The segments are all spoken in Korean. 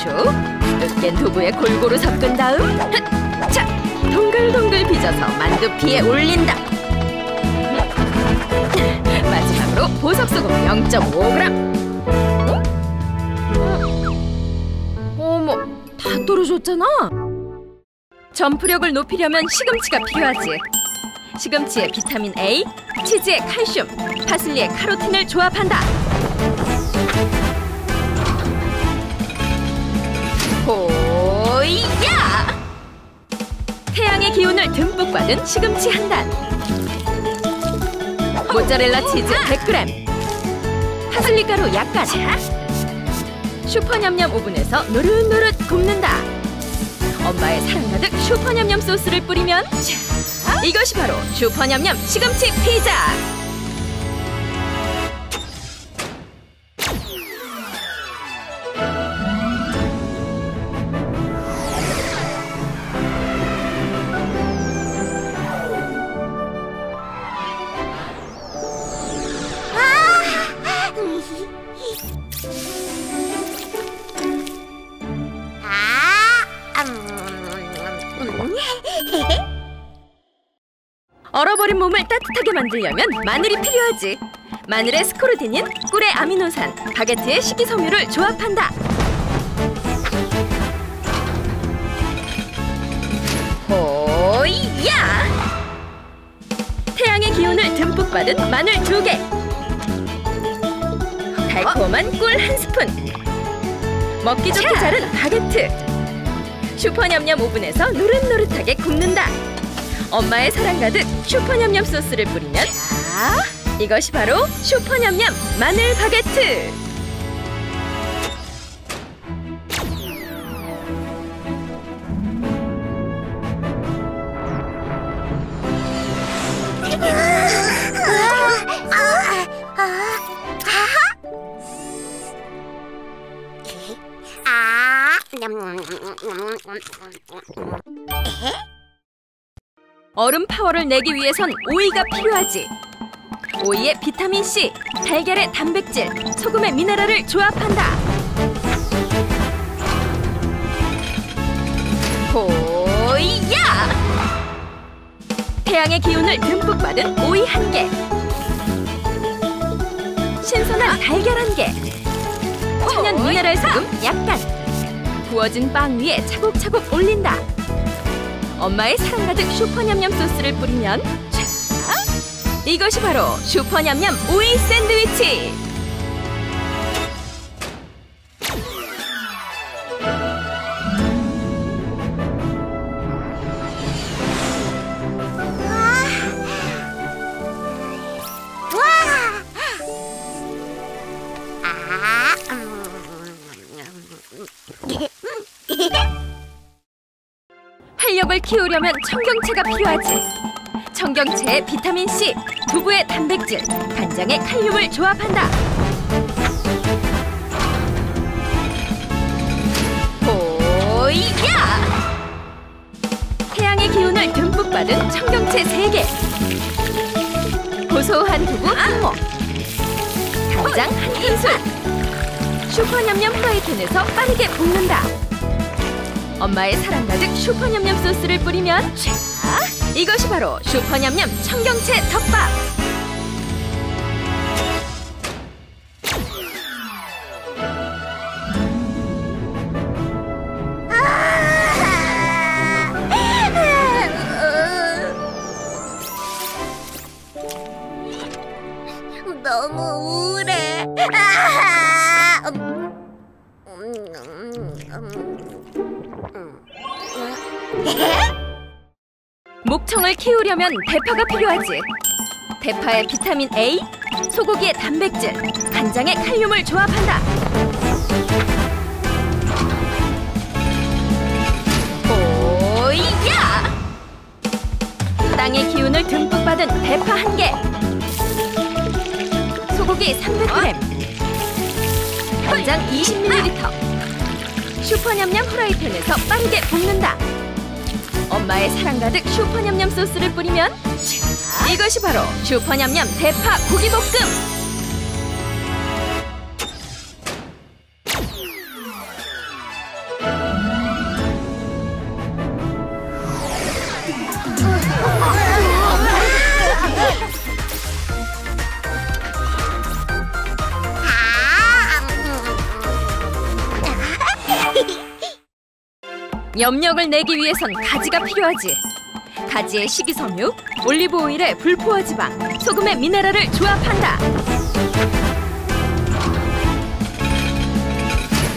고추, 으깬 두부에 골고루 섞은 다음 흑! 자, 동글동글 빚어서 만두피에 올린다. 마지막으로 보석소금 0.5g. 어머, 다 떨어졌잖아. 점프력을 높이려면 시금치가 필요하지. 시금치에 비타민 A, 치즈에 칼슘, 파슬리에 카로틴을 조합한다. 호이야! 태양의 기운을 듬뿍 받은 시금치 한 단. 모짜렐라 치즈 100g. 파슬리 가루 약간. 슈퍼냠냠 오븐에서 노릇노릇 굽는다. 엄마의 사랑 가득 슈퍼냠냠 소스를 뿌리면 자, 이것이 바로 슈퍼냠냠 시금치 피자. 얼어버린 몸을 따뜻하게 만들려면 마늘이 필요하지. 마늘에 스코르딘인, 꿀에 아미노산, 바게트에 식이섬유를 조합한다. 호이야! 태양의 기운을 듬뿍 받은 마늘 두 개. 달콤한 꿀 한 스푼. 먹기 좋게 자른 바게트. 슈퍼냠냠 오븐에서 노릇노릇하게 굽는다. 엄마의 사랑 가득 슈퍼냠냠 소스를 뿌리면 자, 이것이 바로 슈퍼냠냠 마늘 바게트. 아, 냠. 얼음 파워를 내기 위해선 오이가 필요하지. 오이에 비타민 C, 달걀의 단백질, 소금의 미네랄을 조합한다. 호이야! 태양의 기운을 듬뿍 받은 오이 한 개. 신선한 달걀 한 개. 천연 미네랄 소금 약간. 구워진 빵 위에 차곡차곡 올린다. 엄마의 사랑 가득 슈퍼냠냠 소스를 뿌리면 자, 이것이 바로 슈퍼냠냠 오이 샌드위치. 활력을 키우려면 청경채가 필요하지. 청경채에 비타민 C, 두부에 단백질, 간장에 칼륨을 조합한다. 호이야! 태양의 기운을 듬뿍 받은 청경채 세개 고소한 두부 한 모. 간장 한 큰술. 슈퍼냠냠 프라이팬에서 빠르게 볶는다. 엄마의 사랑 가득 슈퍼냠냠 소스를 뿌리면 자, 이것이 바로 슈퍼냠냠 청경채 덮밥. 목청을 키우려면 대파가 필요하지. 대파에 비타민 A, 소고기에 단백질, 간장에 칼륨을 조합한다. 오이야! 땅의 기운을 듬뿍 받은 대파 한 개. 소고기 300g. 간장 20ml. 슈퍼냠냠 프라이팬에서 빠르게 볶는다. 엄마의 사랑 가득 슈퍼냠냠 소스를 뿌리면 자, 이것이 바로 슈퍼냠냠 대파 고기볶음. 염력을 내기 위해선 가지가 필요하지. 가지에 식이섬유, 올리브 오일에 불포화 지방, 소금에 미네랄을 조합한다.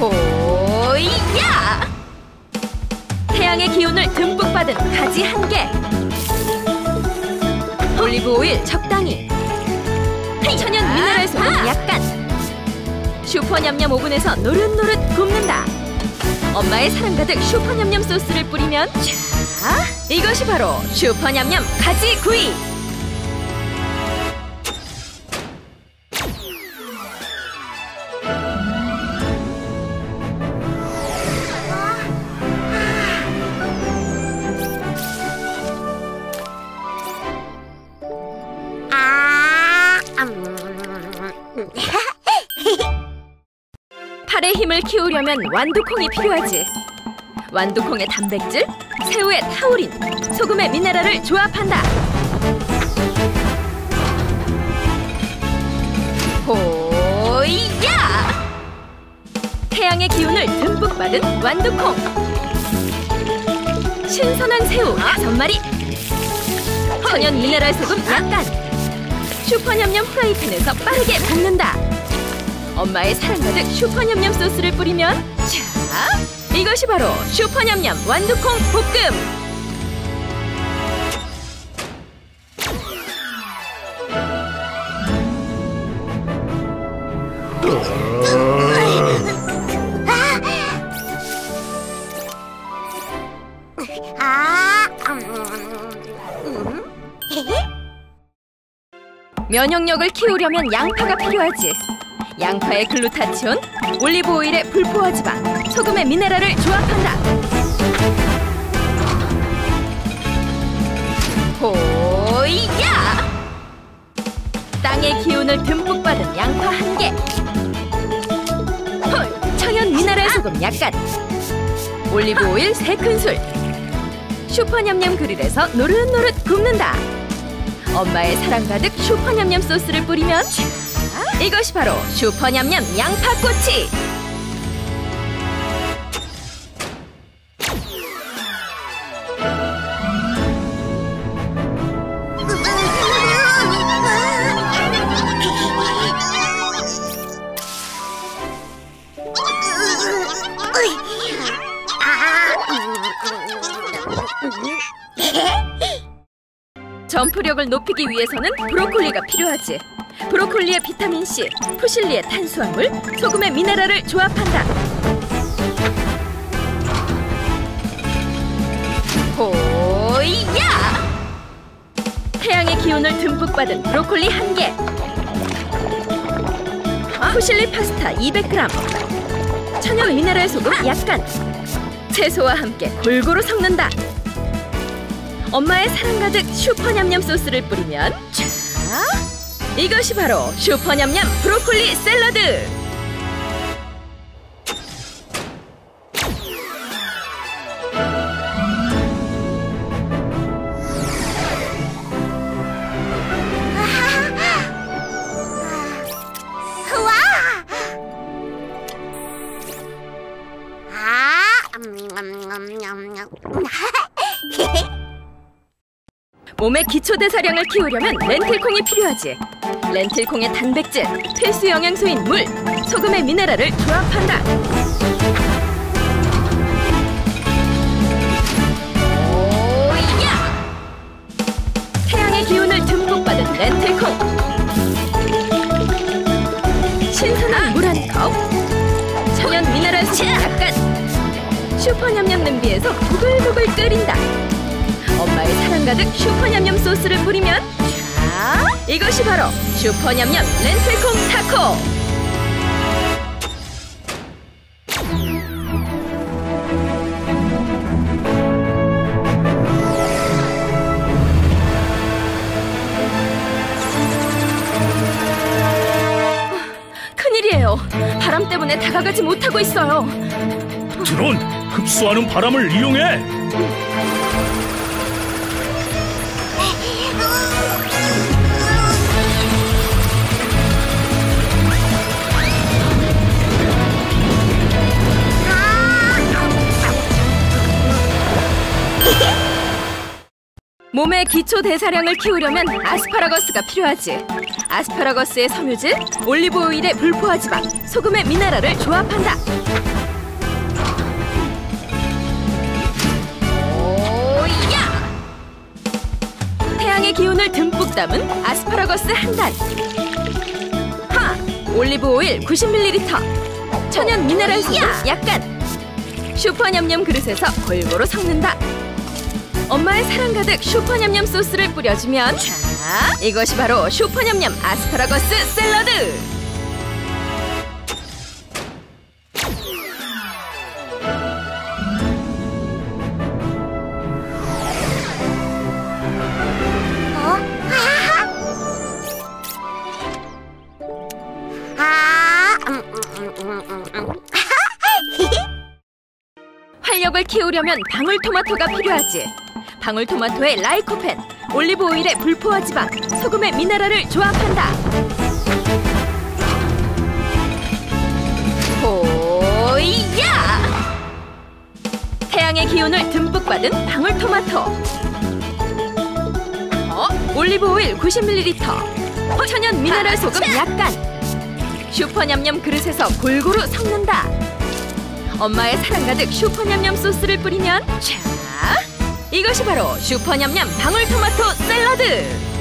호이야! 태양의 기운을 듬뿍 받은 가지 한 개. 올리브 오일 적당히. 천연 미네랄 소금 약간. 슈퍼 냠냠 오븐에서 노릇노릇 굽는다. 엄마의 사랑 가득 슈퍼 냠냠 소스를 뿌리면 자, 이것이 바로 슈퍼 냠냠 가지 구이. 키우려면 완두콩이 필요하지. 완두콩의 단백질, 새우의 타우린, 소금의 미네랄을 조합한다. 호이야! 태양의 기운을 듬뿍 받은 완두콩. 신선한 새우 다섯 마리. 천연 미네랄 소금 약간. 슈퍼냠냠 프라이팬에서 빠르게 볶는다. 엄마의 사랑 가득 슈퍼냠냠 소스를 뿌리면 자, 이것이 바로 슈퍼냠냠 완두콩 볶음. 면역력을 키우려면 양파가 필요하지. 양파의 글루타치온, 올리브 오일의 불포화 지방, 소금의 미네랄을 조합한다. 호이야! 땅의 기운을 듬뿍 받은 양파 한 개. 헐, 천연 미네랄 소금 약간. 올리브 오일 세 큰술. 슈퍼 냠냠 그릴에서 노릇노릇 굽는다. 엄마의 사랑 가득 슈퍼냠냠 소스를 뿌리면 자, 이것이 바로 슈퍼냠냠 양파꼬치. 점프력을 높이기 위해서는 브로콜리가 필요하지. 브로콜리의 비타민 C, 푸실리의 탄수화물, 소금의 미네랄을 조합한다. 호이야! 태양의 기운을 듬뿍 받은 브로콜리 한 개. 푸실리 파스타 200g. 천연 미네랄 소금 약간. 채소와 함께 골고루 섞는다. 엄마의 사랑 가득 슈퍼냠냠 소스를 뿌리면 자, 이것이 바로 슈퍼냠냠 브로콜리 샐러드. 몸의 기초 대사량을 키우려면 렌틸콩이 필요하지. 렌틸콩의 단백질, 필수 영양소인 물, 소금의 미네랄을 조합한다. 오야! 태양의 기운을 듬뿍 받은 렌틸콩. 신선한 물 한 컵. 천연 미네랄 소금 약간. 슈퍼냠냠 냄비에서 부글부글 끓인다. 엄마의 사랑 가득 슈퍼냠냠 소스를 뿌리면 자, 이것이 바로 슈퍼냠냠 렌틸콩 타코. 큰일이에요. 바람 때문에 다가가지 못하고 있어요. 드론 흡수하는 바람을 이용해 몸의 기초 대사량을 키우려면 아스파라거스가 필요하지. 아스파라거스의 섬유질, 올리브 오일의 불포화 지방, 소금의 미네랄을 조합한다. 호이야! 태양의 기운을 듬뿍 담은 아스파라거스 한 단. 하! 올리브 오일 90ml. 천연 미네랄 소금 약간. 슈퍼 냠냠 그릇에서 골고루 섞는다. 엄마의 사랑 가득 슈퍼 냠냠 소스를 뿌려주면 자, 이것이 바로 슈퍼 냠냠 아스파라거스 샐러드. 어? 아, 음, 음, 음, 음, 음. 활력을 키우려면 방울토마토가 필요하지. 방울토마토의 라이코펜, 올리브 오일의 불포화 지방, 소금의 미네랄을 조합한다. 호이야! 태양의 기운을 듬뿍 받은 방울토마토. 어? 올리브 오일 90ml. 천연 미네랄 소금 약간. 슈퍼 냠냠 그릇에서 골고루 섞는다. 엄마의 사랑 가득 슈퍼냠냠 소스를 뿌리면 자 이것이 바로 슈퍼냠냠 방울토마토 샐러드